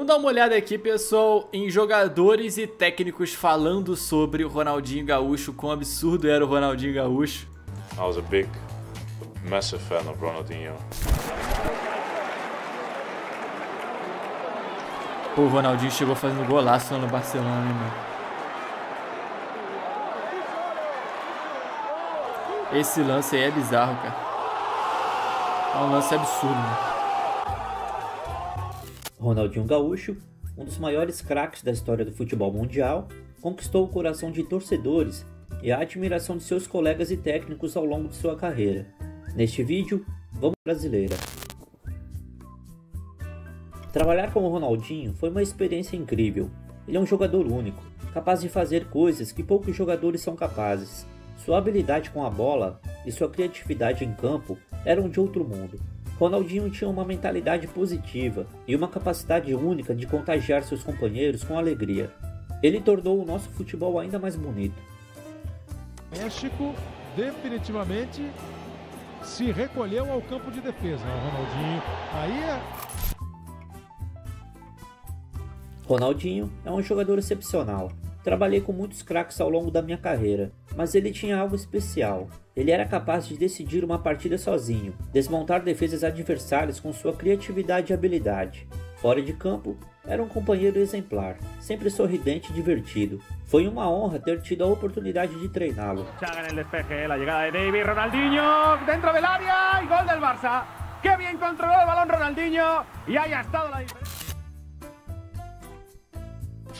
Vamos dar uma olhada aqui, pessoal, em jogadores e técnicos falando sobre o Ronaldinho Gaúcho, quão absurdo era o Ronaldinho Gaúcho. I was a big, massive fan of Ronaldinho. Pô, o Ronaldinho chegou fazendo golaço no Barcelona, hein, mano. Esse lance aí é bizarro, cara. É um lance absurdo, mano. Ronaldinho Gaúcho, um dos maiores craques da história do futebol mundial, conquistou o coração de torcedores e a admiração de seus colegas e técnicos ao longo de sua carreira. Neste vídeo, vamos brasileira. Trabalhar com o Ronaldinho foi uma experiência incrível. Ele é um jogador único, capaz de fazer coisas que poucos jogadores são capazes. Sua habilidade com a bola e sua criatividade em campo eram de outro mundo. Ronaldinho tinha uma mentalidade positiva e uma capacidade única de contagiar seus companheiros com alegria. Ele tornou o nosso futebol ainda mais bonito. México definitivamente se recolheu ao campo de defesa. Ronaldinho aí é Ronaldinho é um jogador excepcional. Trabalhei com muitos craques ao longo da minha carreira, mas ele tinha algo especial. Ele era capaz de decidir uma partida sozinho, desmontar defesas adversárias com sua criatividade e habilidade. Fora de campo, era um companheiro exemplar, sempre sorridente e divertido. Foi uma honra ter tido a oportunidade de treiná-lo. Chaga el despeje, la llegada de David, Ronaldinho dentro del área y gol del Barça. Qué bien controló el balón Ronaldinho y ahí ha estado la diferencia.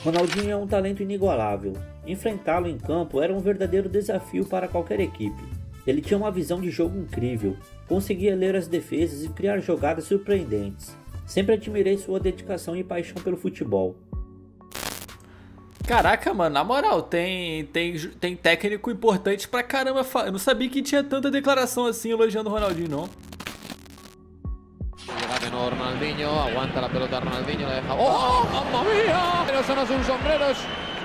Ronaldinho é um talento inigualável. Enfrentá-lo em campo era um verdadeiro desafio para qualquer equipe. Ele tinha uma visão de jogo incrível, conseguia ler as defesas e criar jogadas surpreendentes. Sempre admirei sua dedicação e paixão pelo futebol. Caraca, mano, na moral, tem, tem, tem técnico importante pra caramba. Eu não sabia que tinha tanta declaração assim elogiando o Ronaldinho, não. Ronaldinho, aguanta la pelota Ronaldinho, la deja. ¡Oh, mamma mía! Pero eso no son sombreros.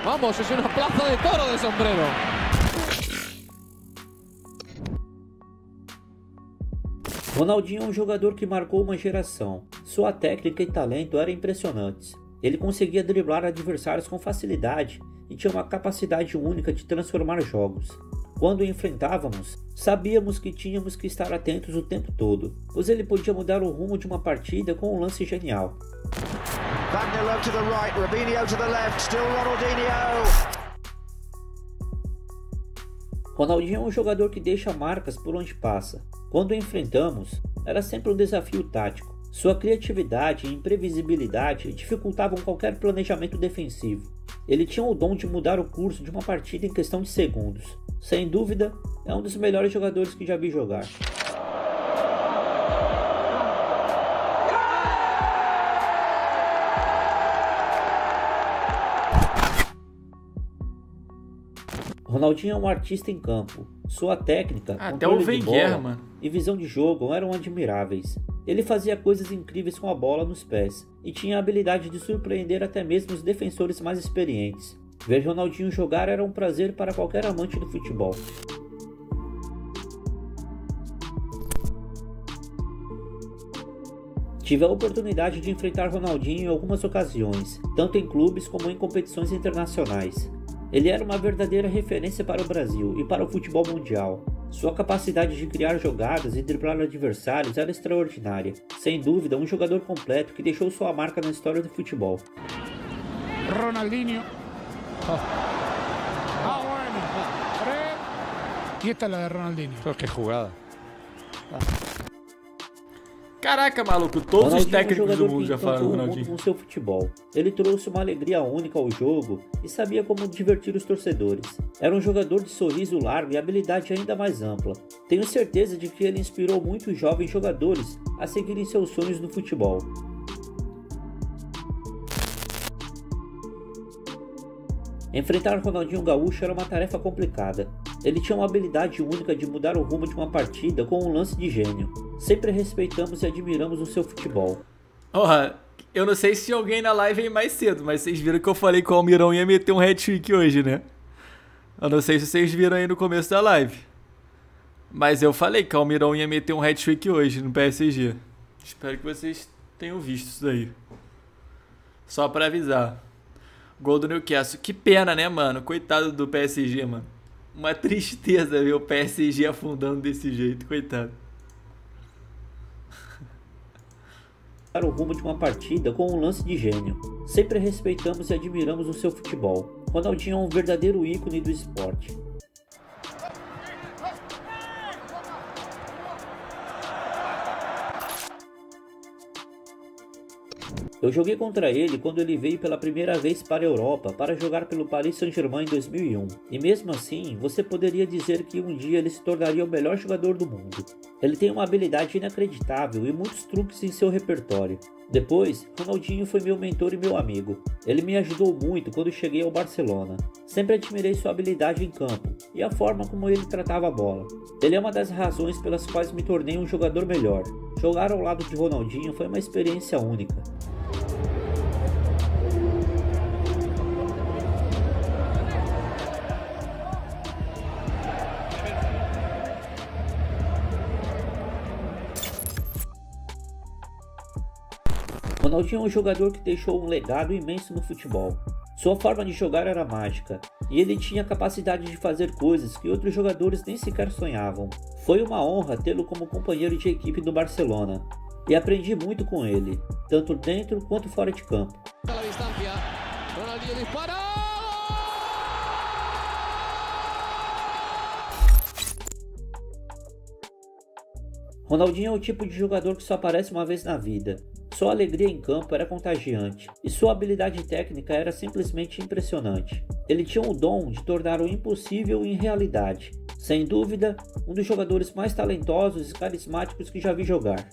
Vamos, es una plaza de toro de sombrero. Ronaldinho é um jogador que marcou uma geração. Sua técnica e talento eram impressionantes. Ele conseguia driblar adversários com facilidade e tinha uma capacidade única de transformar jogos. Quando o enfrentávamos, sabíamos que tínhamos que estar atentos o tempo todo, pois ele podia mudar o rumo de uma partida com um lance genial. Ronaldinho. Ronaldinho é um jogador que deixa marcas por onde passa. Quando o enfrentamos, era sempre um desafio tático. Sua criatividade e imprevisibilidade dificultavam qualquer planejamento defensivo. Ele tinha o dom de mudar o curso de uma partida em questão de segundos. Sem dúvida, é um dos melhores jogadores que já vi jogar. Ronaldinho é um artista em campo. Sua técnica, Até o Wenger, bola mano. e visão de jogo eram admiráveis. Ele fazia coisas incríveis com a bola nos pés e tinha a habilidade de surpreender até mesmo os defensores mais experientes. Ver Ronaldinho jogar era um prazer para qualquer amante do futebol. Tive a oportunidade de enfrentar Ronaldinho em algumas ocasiões, tanto em clubes como em competições internacionais. Ele era uma verdadeira referência para o Brasil e para o futebol mundial. Sua capacidade de criar jogadas e driblar adversários era extraordinária. Sem dúvida, um jogador completo que deixou sua marca na história do futebol. Ronaldinho. Ah, bueno. Quieta la de Ronaldinho. qué jugada. Caraca, maluco, todos os Ronaldinho é um técnicos do mundo já falaram do Ronaldinho. com seu futebol. Ele trouxe uma alegria única ao jogo e sabia como divertir os torcedores. Era um jogador de sorriso largo e habilidade ainda mais ampla. Tenho certeza de que ele inspirou muitos jovens jogadores a seguirem seus sonhos no futebol. Enfrentar Ronaldinho Gaúcho era uma tarefa complicada. Ele tinha uma habilidade única de mudar o rumo de uma partida com um lance de gênio. Sempre respeitamos e admiramos o seu futebol. Porra, eu não sei se alguém na live veio mais cedo, mas vocês viram que eu falei que o Almirão ia meter um hat-trick hoje, né? Eu não sei se vocês viram aí no começo da live. Mas eu falei que o Almirão ia meter um hat-trick hoje no PSG. Espero que vocês tenham visto isso daí. Só pra avisar. Gol do Newcastle. Que pena, né, mano? Coitado do PSG, mano. Uma tristeza ver o PSG afundando desse jeito, coitado. o rumo de uma partida com um lance de gênio. Sempre respeitamos e admiramos o seu futebol. Ronaldinho é um verdadeiro ícone do esporte. Eu joguei contra ele quando ele veio pela primeira vez para a Europa para jogar pelo Paris Saint-Germain em 2001. E mesmo assim, você poderia dizer que um dia ele se tornaria o melhor jogador do mundo. Ele tem uma habilidade inacreditável e muitos truques em seu repertório. Depois, Ronaldinho foi meu mentor e meu amigo. Ele me ajudou muito quando cheguei ao Barcelona. Sempre admirei sua habilidade em campo e a forma como ele tratava a bola. Ele é uma das razões pelas quais me tornei um jogador melhor. Jogar ao lado de Ronaldinho foi uma experiência única. Ronaldinho é um jogador que deixou um legado imenso no futebol. Sua forma de jogar era mágica, e ele tinha capacidade de fazer coisas que outros jogadores nem sequer sonhavam. Foi uma honra tê-lo como companheiro de equipe do Barcelona, e aprendi muito com ele, tanto dentro quanto fora de campo. Ronaldinho é o tipo de jogador que só aparece uma vez na vida, sua alegria em campo era contagiante e sua habilidade técnica era simplesmente impressionante. Ele tinha o dom de tornar o impossível em realidade. Sem dúvida, um dos jogadores mais talentosos e carismáticos que já vi jogar.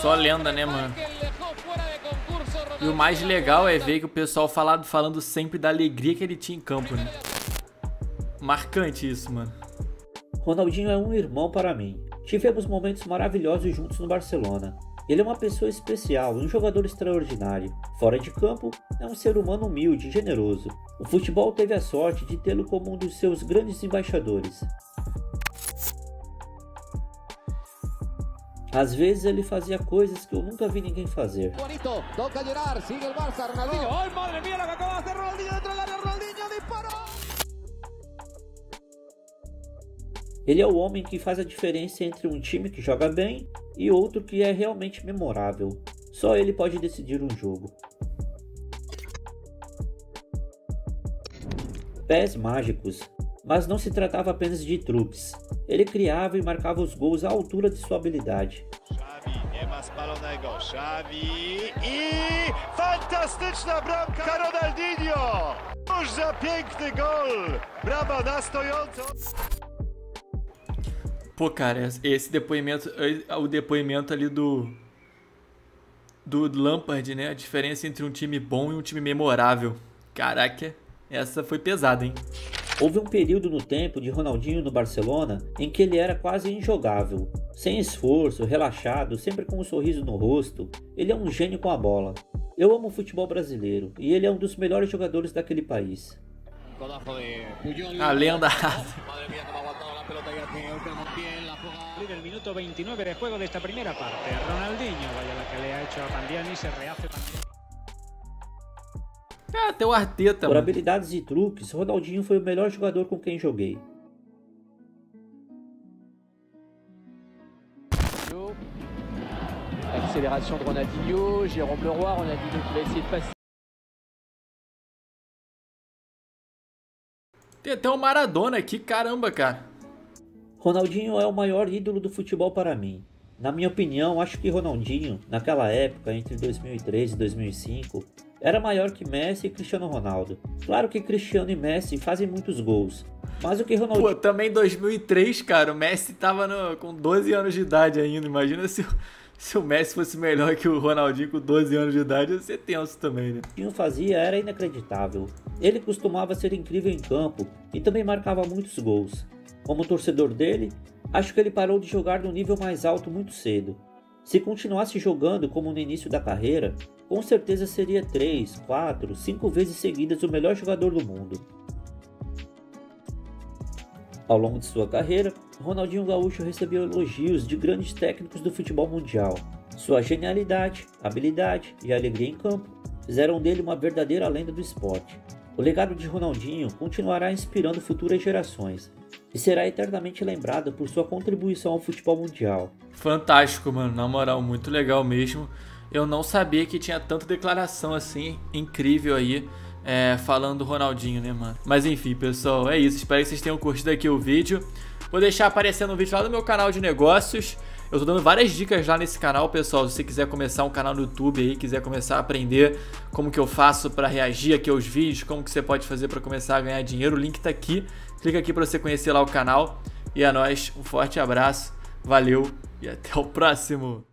Só lenda, né, mano? E o mais legal é ver que o pessoal falado, falando sempre da alegria que ele tinha em campo, né? Marcante isso, mano. Ronaldinho é um irmão para mim. Tivemos momentos maravilhosos juntos no Barcelona. Ele é uma pessoa especial, um jogador extraordinário. Fora de campo, é um ser humano humilde e generoso. O futebol teve a sorte de tê-lo como um dos seus grandes embaixadores. Às vezes ele fazia coisas que eu nunca vi ninguém fazer. Bonito, toca girar, sigue el Barça, Ronaldinho. Madre mía, lo que acaba de hacer Ronaldinho dentro del área, Ronaldinho disparó. Ele é o homem que faz a diferença entre um time que joga bem e outro que é realmente memorável. Só ele pode decidir um jogo. Pés mágicos, mas não se tratava apenas de truques. Ele criava e marcava os gols à altura de sua habilidade. Stojąco! Pô, cara, esse depoimento, o depoimento ali do do Lampard, né? A diferença entre um time bom e um time memorável. Caraca, essa foi pesada, hein? Houve um período no tempo de Ronaldinho no Barcelona em que ele era quase injogável. Sem esforço, relaxado, sempre com um sorriso no rosto, ele é um gênio com a bola. Eu amo o futebol brasileiro e ele é um dos melhores jogadores daquele país. A lenda. minuto 29 de juego de esta primera parte. Ronaldinho, vaya la que le ha hecho a Pandiani, se rehace Pandiani. É, até o Arteta. Por mano. habilidades e truques, Ronaldinho foi o melhor jogador com quem joguei. Accélération de Ronaldinho, Jérôme Leroy, Ronaldinho qui va essayer de passer. Tem até o Maradona aqui, caramba, cara. Ronaldinho é o maior ídolo do futebol para mim. Na minha opinião, acho que Ronaldinho, naquela época, entre 2003 e 2005, era maior que Messi e Cristiano Ronaldo. Claro que Cristiano e Messi fazem muitos gols, mas o que Ronaldinho... Pô, também em 2003, cara, o Messi tava no, com 12 anos de idade ainda. Imagina se, se o Messi fosse melhor que o Ronaldinho com 12 anos de idade, ia ser tenso também, né? O que fazia era inacreditável. Ele costumava ser incrível em campo e também marcava muitos gols. Como torcedor dele, acho que ele parou de jogar no nível mais alto muito cedo. Se continuasse jogando como no início da carreira, com certeza seria 3, 4, 5 vezes seguidas o melhor jogador do mundo. Ao longo de sua carreira, Ronaldinho Gaúcho recebeu elogios de grandes técnicos do futebol mundial. Sua genialidade, habilidade e alegria em campo fizeram dele uma verdadeira lenda do esporte, o legado de Ronaldinho continuará inspirando futuras gerações e será eternamente lembrado por sua contribuição ao futebol mundial. Fantástico, mano, na moral, muito legal mesmo. Eu não sabia que tinha tanta declaração assim incrível aí é, falando do Ronaldinho, né, mano? Mas enfim, pessoal, é isso. Espero que vocês tenham curtido aqui o vídeo. Vou deixar aparecendo um vídeo lá no meu canal de negócios. Eu tô dando várias dicas lá nesse canal, pessoal. Se você quiser começar um canal no YouTube aí, quiser começar a aprender como que eu faço para reagir aqui aos vídeos, como que você pode fazer para começar a ganhar dinheiro, o link tá aqui. Clica aqui para você conhecer lá o canal. E a nós, um forte abraço, valeu e até o próximo.